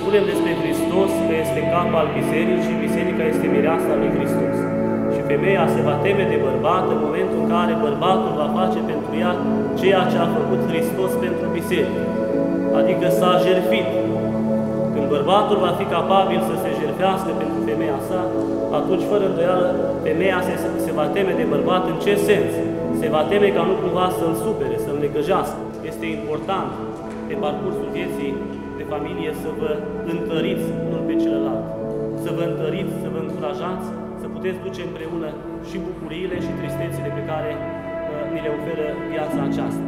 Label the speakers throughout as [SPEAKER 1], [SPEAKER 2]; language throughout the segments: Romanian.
[SPEAKER 1] spunem despre Hristos că este cap al bisericii, biserica este mireasa lui Hristos. Și femeia se va teme de bărbat în momentul în care bărbatul va face pentru ea ceea ce a făcut Hristos pentru biserică. Adică s-a jerfit. Când bărbatul va fi capabil să se jerfească pentru femeia sa, atunci, fără îndoială, femeia se, se va teme de bărbat în ce sens? Se va teme ca nu cumva să-l supere, să-l necăjească. Este important pe parcursul vieții familie să vă întăriți unul pe celălalt, să vă întăriți, să vă încurajați, să puteți duce împreună și bucuriile și tristețile pe care uh, ni le oferă viața aceasta.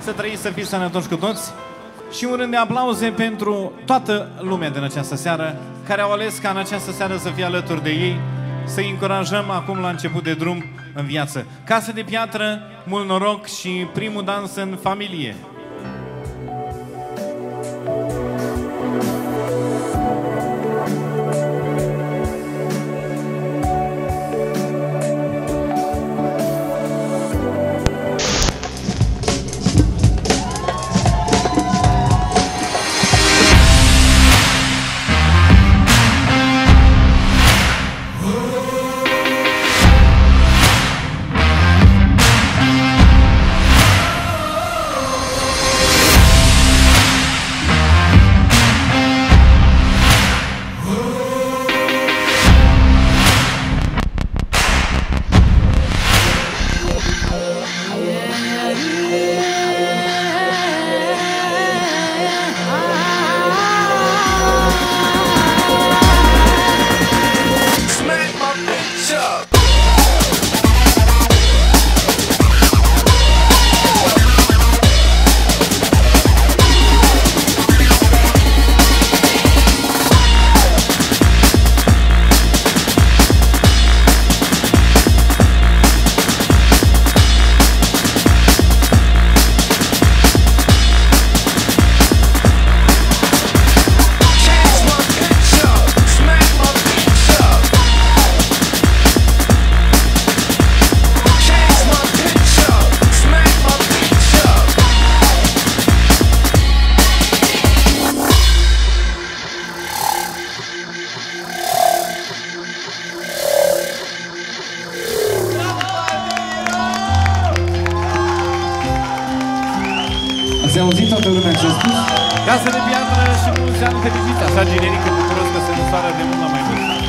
[SPEAKER 2] Să trăiți, să fiți sănătoși cu toți și un rând de aplauze pentru toată lumea din această seară care au ales ca în această seară să fie alături de ei, să încurajăm acum la început de drum în viață. Casă de piatră, mult noroc și primul dans în familie.
[SPEAKER 3] Up.
[SPEAKER 4] Auzit toată lumea ce a spus?
[SPEAKER 2] Casă de piatră și mulți ani fericiți, așa generică bucuros că se măsoară de mult la mai mult.